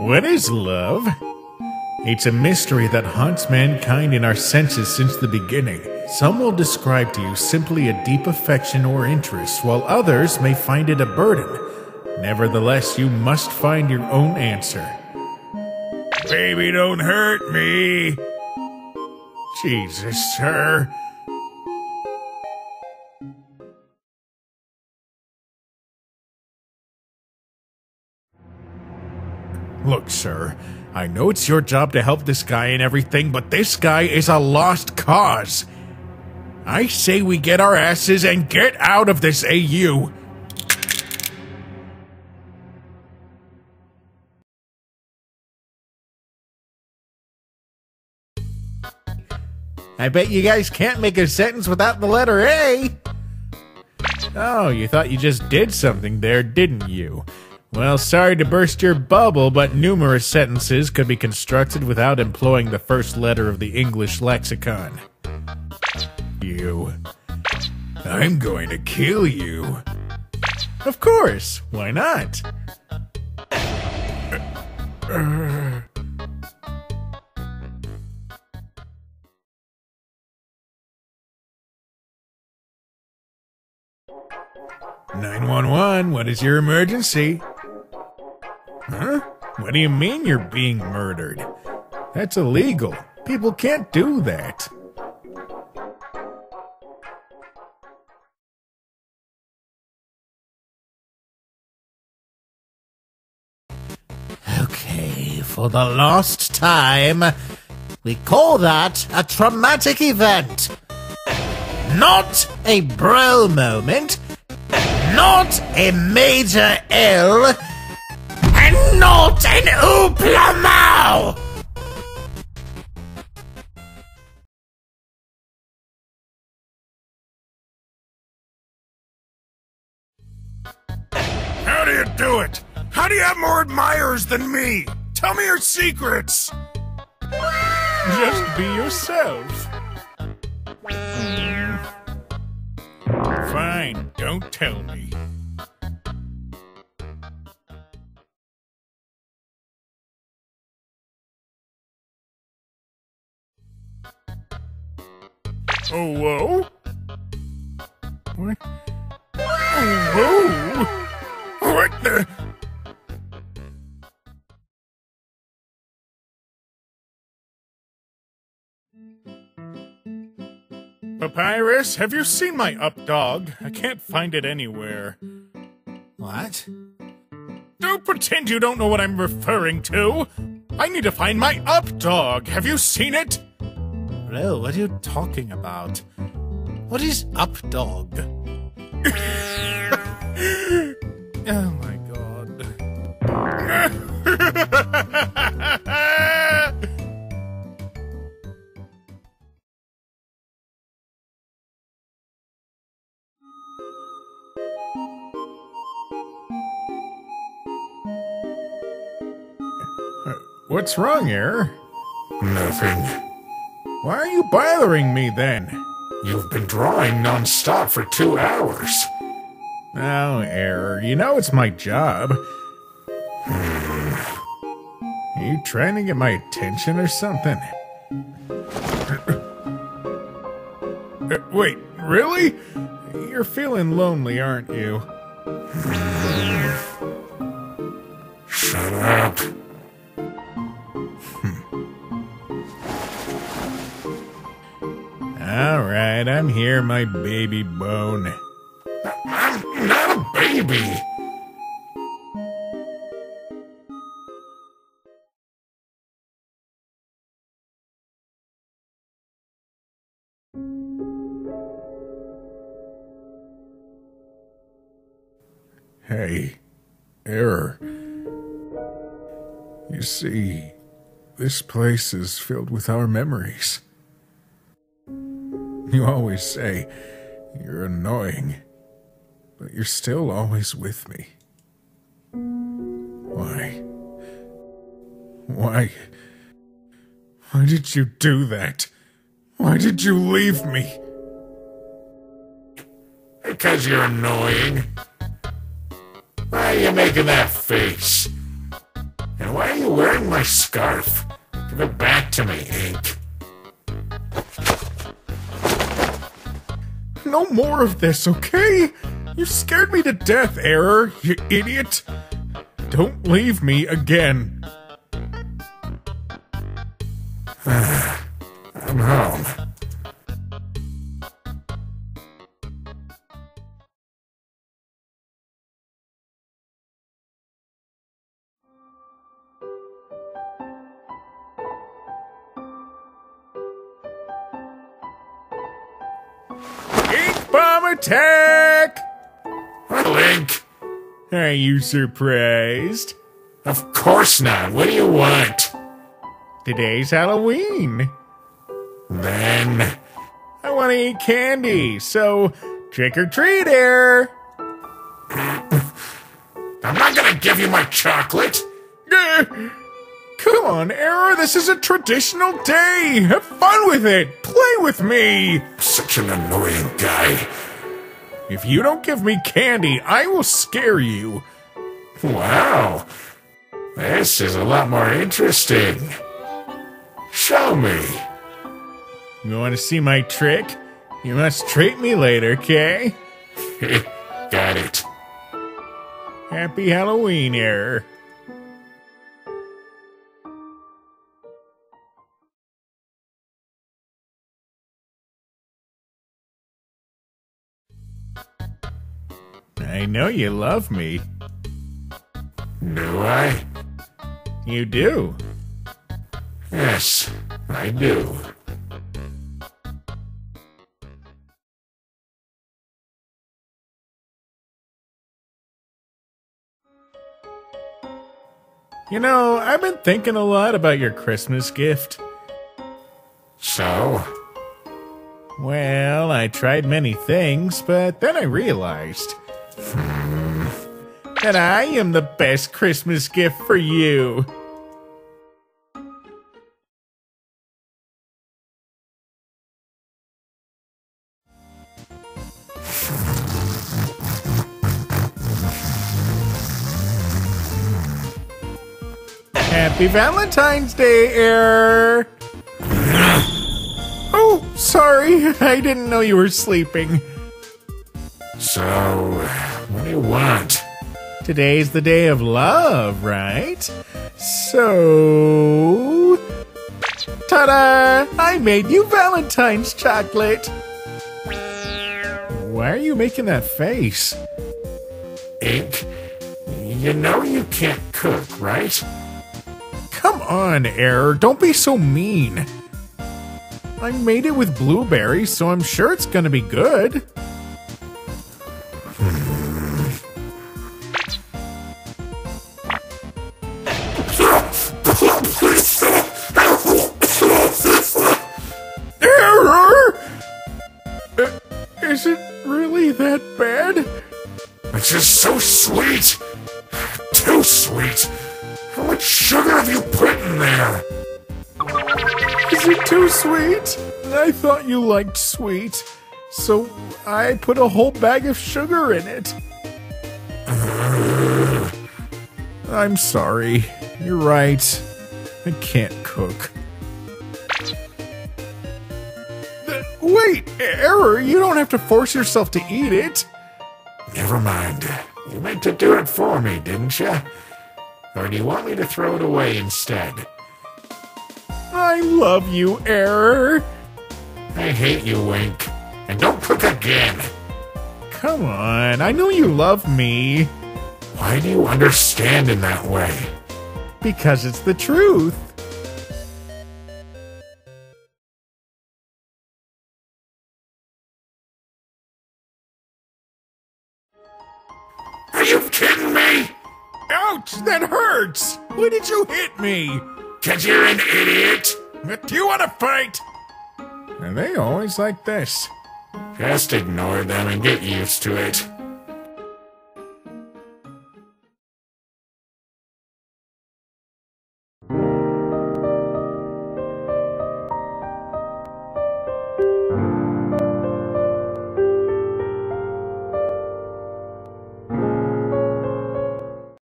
What is love? It's a mystery that haunts mankind in our senses since the beginning. Some will describe to you simply a deep affection or interest, while others may find it a burden. Nevertheless, you must find your own answer. Baby, don't hurt me. Jesus, sir. Look, sir, I know it's your job to help this guy and everything, but this guy is a lost cause. I say we get our asses and get out of this AU. I bet you guys can't make a sentence without the letter A. Oh, you thought you just did something there, didn't you? Well, sorry to burst your bubble, but numerous sentences could be constructed without employing the first letter of the English lexicon. You. I'm going to kill you. Of course, why not? Nine one one. What is your emergency? Huh? What do you mean you're being murdered? That's illegal. People can't do that. Okay, for the last time, we call that a traumatic event. Not a bro moment, not a major L, and not an ooplamau! How do you do it? How do you have more admirers than me? Tell me your secrets. Just be yourself. Fine, don't tell me. Oh, whoa? What? Oh, whoa! What the? Papyrus, have you seen my up dog? I can't find it anywhere. What? Don't pretend you don't know what I'm referring to. I need to find my up dog. Have you seen it? Bro, what are you talking about? What is up dog? Oh my god. What's wrong, Air? Nothing. Why are you bothering me then? You've been drawing non-stop for two hours. Oh, Error, you know it's my job. Are you trying to get my attention or something? Uh, Wait, really? You're feeling lonely, aren't you? Shut up. Alright, I'm here, my baby bone. I'm not a baby. Hey, Error. You see, this place is filled with our memories. You always say you're annoying, but you're still always with me. Why? Why? Why did you do that? Why did you leave me? Because you're annoying. Why are you making that face? And why are you wearing my scarf? Give it back to me, Ink. No more of this, okay? You scared me to death, Error, you idiot. Don't leave me again. I'm home. Bomb attack! Link! Are you surprised? Of course not. What do you want? Today's Halloween. Then, I want to eat candy, so trick or treat, Error. I'm not gonna give you my chocolate. Come on, Error, this is a traditional day. Have fun with it. Play with me. Such an annoying guy. If you don't give me candy, I will scare you. Wow. This is a lot more interesting. Show me. You want to see my trick? You must treat me later, okay? Got it. Happy Halloween, Error. I know you love me. Do I? You do. Yes, I do. You know, I've been thinking a lot about your Christmas gift. So, Well, I tried many things, but then I realized that I am the best Christmas gift for you. Happy Valentine's Day, Error! Oh, sorry. I didn't know you were sleeping. So, what do you want? Today's the day of love, right? So. Ta da! I made you Valentine's chocolate! Why are you making that face? Ink? You know you can't cook, right? Come on, Error, don't be so mean. I made it with blueberries, so I'm sure it's gonna be good. That bad? It's just so sweet. Too sweet. How much sugar have you put in there? Is it too sweet? I thought you liked sweet, so I put a whole bag of sugar in it. Mm-hmm. I'm sorry. You're right. I can't cook. Wait, Error, you don't have to force yourself to eat it. Never mind. You meant to do it for me, didn't you? Or do you want me to throw it away instead? I love you, Error. I hate you, Ink. And don't cook again. Come on, I know you love me. Why do you understand in that way? Because it's the truth. Ouch, that hurts! Why did you hit me? Cause you're an idiot. Do you want to fight? Are they always like this? Just ignore them and get used to it.